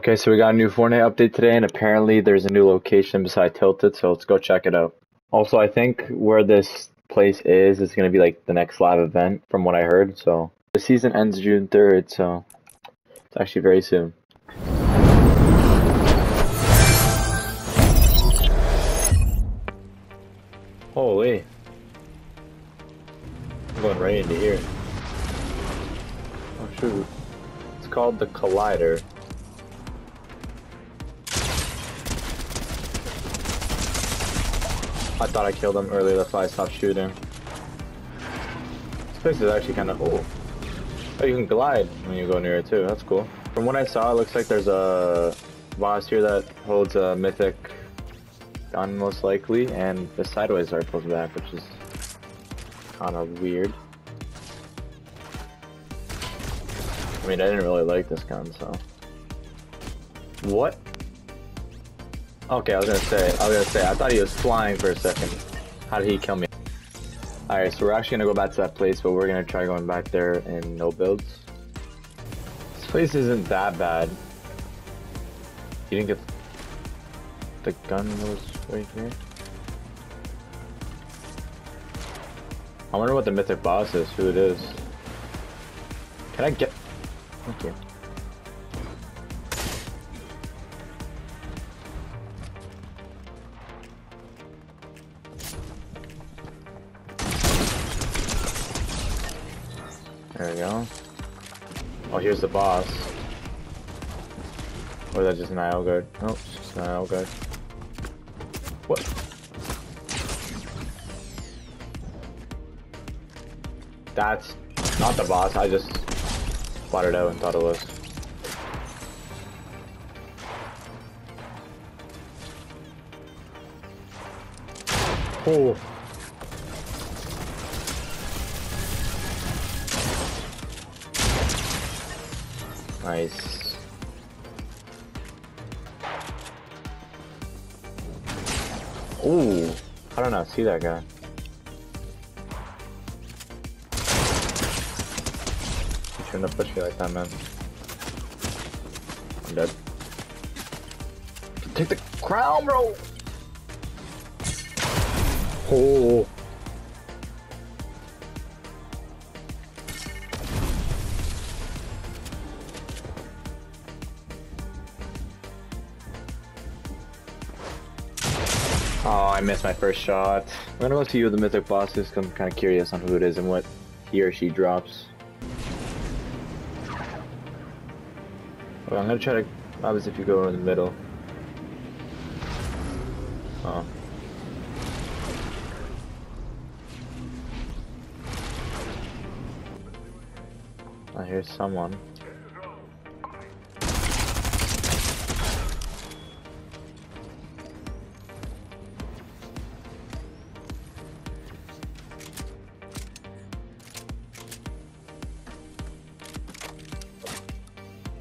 Okay, so we got a new Fortnite update today, and apparently there's a new location beside Tilted, so let's go check it out. Also, I think where this place is is going to be like the next live event, from what I heard. So the season ends June 3rd, so it's actually very soon. Holy. I'm going right into here. Oh shoot. It's called the Collider. I thought I killed him earlier, that's why I stopped shooting. This place is actually kind of cool. Oh, you can glide when you go near it too, that's cool. From what I saw, it looks like there's a boss here that holds a mythic gun most likely, and the sideways rifle's back, which is kind of weird. I mean, I didn't really like this gun, so. What? Okay, I was gonna say, I was gonna say, I thought he was flying for a second. How did he kill me? Alright, so we're actually gonna go back to that place, but we're gonna try going back there in no builds. This place isn't that bad. You didn't get the gun was right here. I wonder what the mythic boss is, who it is. Can I get... Thank you. There we go. Oh, here's the boss. Or is that just an IO guard? Nope, it's just IO guard. What? That's not the boss, I just it out and thought it was. Oh. Nice. Ooh, I not see that guy? You shouldn't have pushed me like that, man. I'm dead. Take the crown, bro! Oh. Oh, I missed my first shot. I'm gonna go see who the mythic boss is. I'm kind of curious on who it is and what he or she drops. Well, I'm gonna try to. Obviously, if you go in the middle. Oh. I hear someone.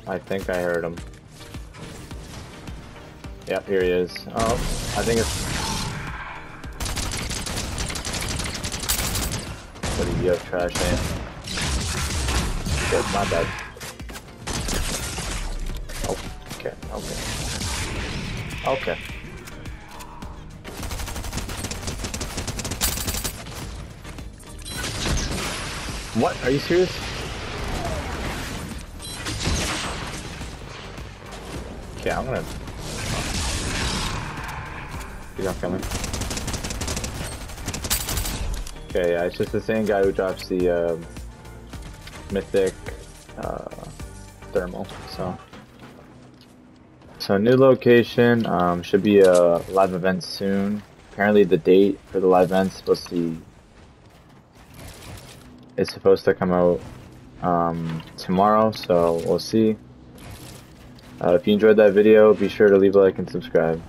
I think I heard him. Yep, here he is. Oh, I think it's... What do you have, trash man? Good, my bad. Oh, okay, okay. Okay. What? Are you serious? Okay, I'm gonna. He's not coming. Okay, yeah, it's just the same guy who drops the uh, mythic uh, thermal. So, so new location um, should be a live event soon. Apparently, the date for the live event is supposed to be is supposed to come out um, tomorrow. So we'll see. Uh, if you enjoyed that video, be sure to leave a like and subscribe.